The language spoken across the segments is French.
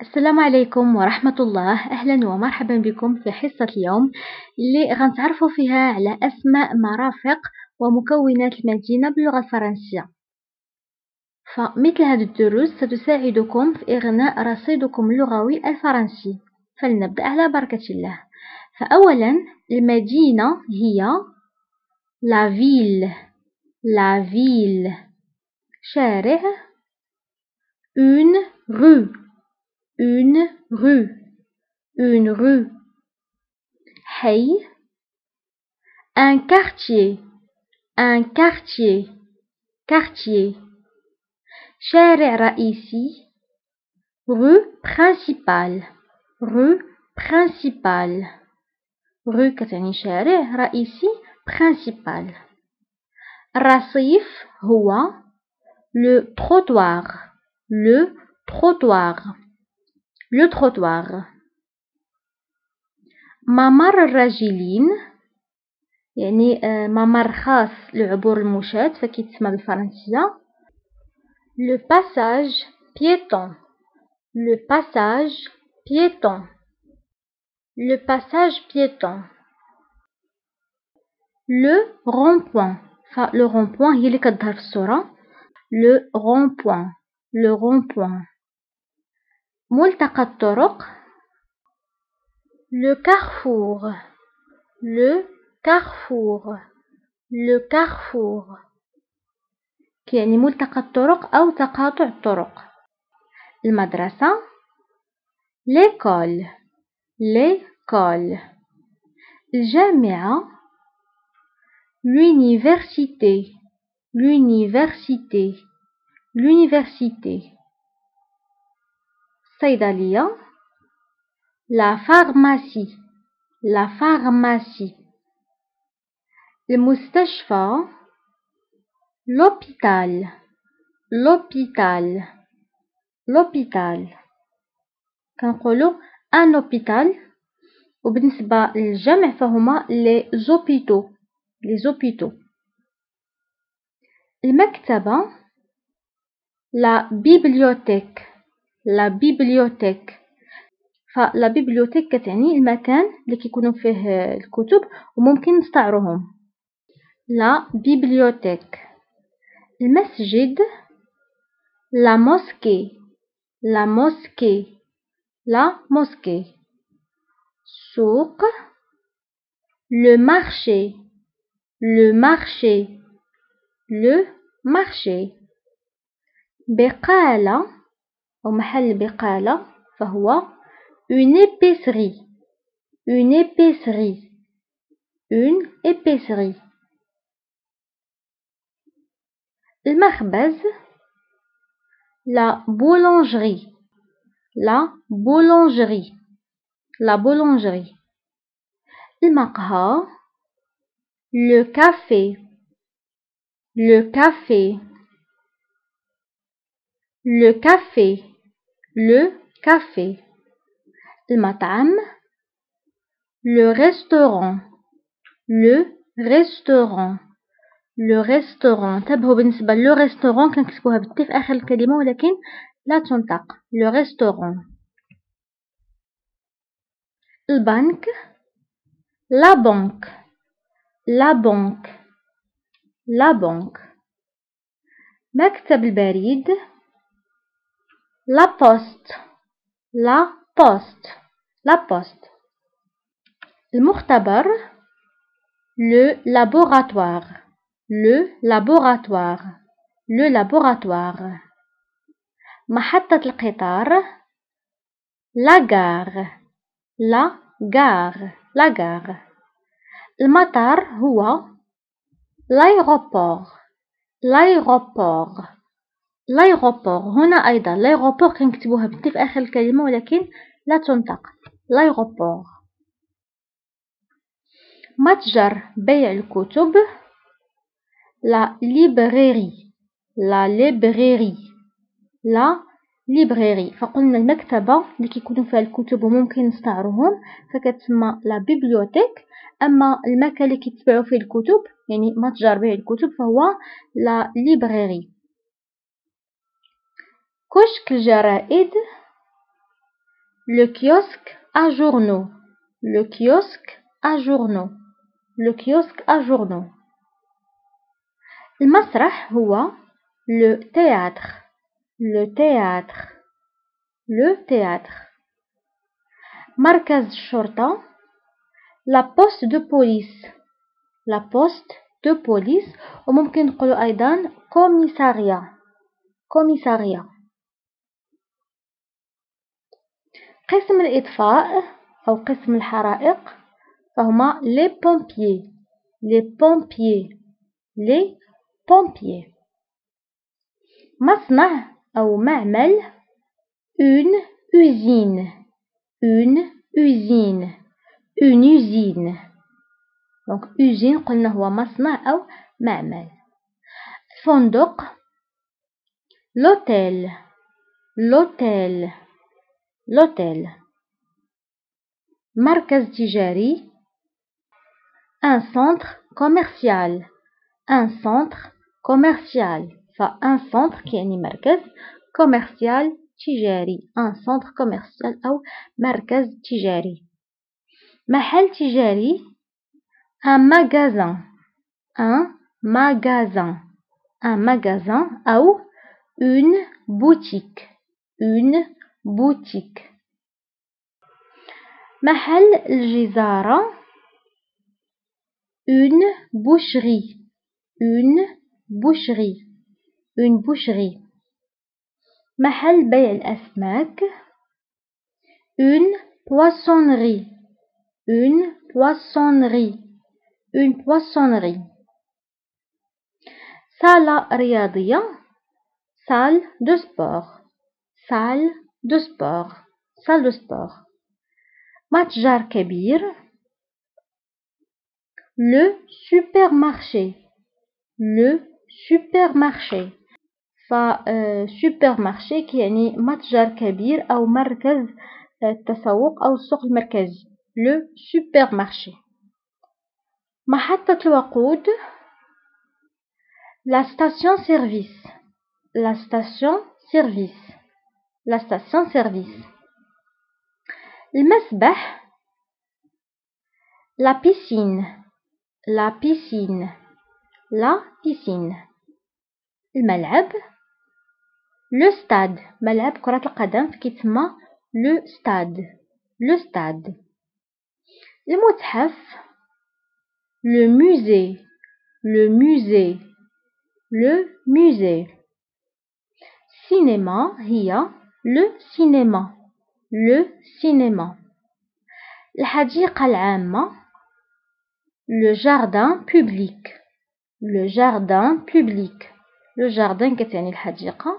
السلام عليكم ورحمة الله. أهلا ومرحبا بكم في حصة اليوم اللي غنتعرفوا فيها على أسماء مرافق ومكونات المدينة باللغة الفرنسية. فمثل هذه الدروس ستساعدكم في إغناء رصيدكم اللغوي الفرنسي. فلنبدأ على بركة الله. فأولا المدينة هي لا فيل لا فيل شارع. une rue. une rue une rue حي un quartier un quartier quartier شارع رئيسي rue principale rue principale rue كتعني شارع رئيسي principal الرصيف هو le trottoir le trottoir le trottoir ممر الراجلين يعني ممر خاص لعبور المشاة فكيتسمى بالفرنسية le passage piéton le passage piéton le passage piéton le rond-point le rond-point هي اللي كتظهر في الصورة le rond-point le rond-point ملتقى الطرق le carrefour le carrefour le carrefour كيعني ملتقى الطرق أو تقاطع الطرق المدرسة l'école l'école الجامعة l'université l'université l'université الصيدلية la pharmacie la pharmacie المستشفى l'hôpital l'hôpital l'hôpital كنقولوا ان hôpital وبالنسبة للجمع فهما لي زوبيتو لي زوبيتو المكتبة لا بيبليوتيك لا بيبليوتيك فلا بيبليوتيك كتعني المكان اللي كيكونوا فيه الكتب وممكن نستعروهم. لا بيبليوتيك المسجد. لا موسكي لا موسكي لا موسكي سوق. le marché. le marché. le marché. بقالة. أو محل بقالة فهو une épicerie une épicerie une épicerie المخبز la boulangerie la boulangerie la boulangerie المقهى le café le café le café le café المطعم le restaurant le restaurant le restaurant انتبهوا بالنسبة لو restaurant كنكتبوها بالتي في آخر الكلمة ولكن لا تنطق le restaurant البنك la banque la banque la banque مكتب البريد la poste la poste la poste المختبر le laboratoire le laboratoire le laboratoire محطة القطار la gare la gare la gare المطار هو l'aéroport l'aéroport لايغوبور هنا أيضا. لايغوبور كنكتبوها بالتي في آخر الكلمة ولكن لا تنطق. لايغوبور متجر بيع الكتب. لا ليبريري لا ليبريري لا ليبريري فقلنا المكتبة اللي كيكونوا فيها الكتب وممكن نستعروهم فكتسمى لا بيبليوتيك أما المكان اللي كيتباعوا فيه الكتب يعني متجر بيع الكتب فهو لا ليبريري كشك الجرائد le kiosque à journaux le kiosque à journaux le kiosque à journaux المسرح هو le théâtre le théâtre le théâtre مركز الشرطة la poste de police la poste de police وممكن نقولوا أيضا commissariat commissariat قسم الإطفاء أو قسم الحرائق فهما لي بومبيي لي بومبيي لي بومبيي مصنع أو معمل اون اوزين اون اوزين اون اوزين دونك اوزين قلنا هو مصنع أو معمل. فندق لوتيل لوتيل l'hôtel, Marquez tijari, un centre commercial, un centre commercial, un centre qui est markaz commercial tijari, un centre commercial ou Marquez tijari. Mahel tijari, un magasin, un magasin, un magasin ou une boutique, une بوتيك. محل الجزارة. اون بوشغي اون بوشغي اون بوشري محل بيع الأسماك. اون بواسونري اون بواسونري اون بواسونري صالة رياضية سال دو سبور سال de sport salle de sport متجر كبير le supermarché le supermarché فسوبرمارشي كيعني متجر كبير أو مركز التسوق أو السوق المركزي لو سوبرمارشي محطة الوقود لا ستاسيون سيرفيس لا ستاسيون سيرفيس لا ستاسيون سيرفيس المسبح لا بيسين لا بيسين لا بيسين الملعب لو ستاد ملعب كرة القدم كيتسمى لو ستاد لو ستاد المتحف لو موزي لو موزي لو موزي سينما هي لو سينما لو سينما الحديقة العامة لو جاردان بوبليك لو جاردان بوبليك لو جاردان كتعني الحديقة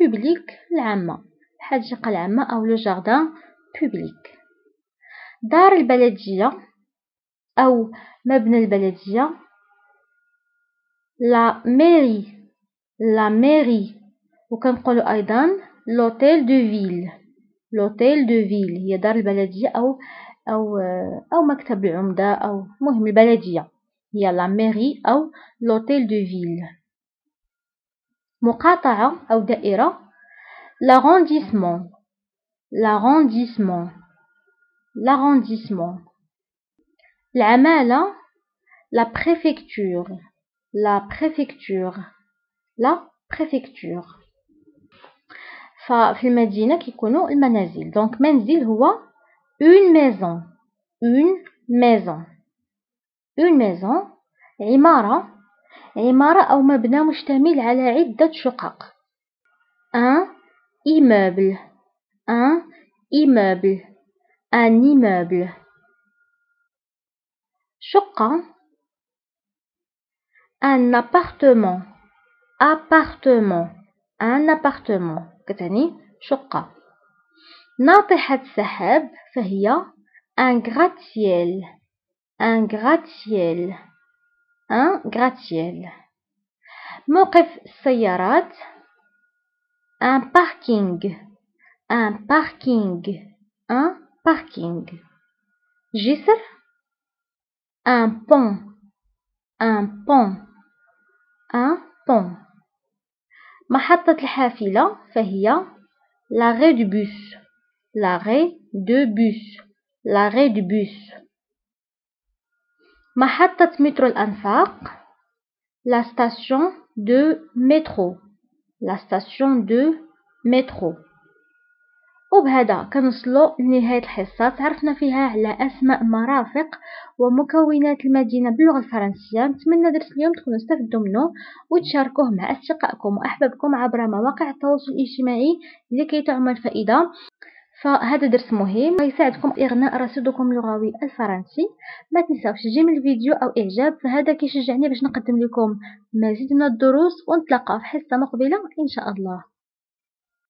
بوبليك العامة الحديقة العامة أو لو جاردان بوبليك دار البلدية أو مبنى البلدية لا ميري لا ميري وكنقولوا أيضا لوتيل دو فيل لوتيل دو فيل هي دار البلدية أو أو أو مكتب العمدة أو مهم البلدية هي لا ميري أو لوتيل دو فيل مقاطعة أو دائرة l'arrondissement l'arrondissement l'arrondissement العمالة la préfecture la préfecture la préfecture ففي المدينة كيكونوا المنازل دونك منزل هو une maison une maison une maison عمارة عمارة أو مبنى مشتمل على عدة شقق un immeuble un immeuble un immeuble شقة un appartement appartement un appartement كتعني شقة ناطحة السحاب فهي un gratte-ciel un gratte-ciel un gratte-ciel موقف السيارات un parking un parking un parking جسر un pont un pont un pont محطة الحافلة فهي l'arrêt du bus l'arrêt de bus l'arrêt du bus محطة مترو الأنفاق la station de métro la station de métro وبهذا كنوصلوا لنهاية الحصة. تعرفنا فيها على أسماء مرافق ومكونات المدينة باللغة الفرنسية. نتمنى درس اليوم تكونوا استفدتوا منه وتشاركوه مع أصدقائكم وأحبابكم عبر مواقع التواصل الاجتماعي لكي تعم الفائدة. فهذا درس مهم يساعدكم إغناء رصيدكم اللغوي الفرنسي. ما تنساوش تجيم الفيديو أو إعجاب فهذا كيشجعني باش نقدم لكم مزيد من الدروس ونتلاقى في حصة مقبلة إن شاء الله.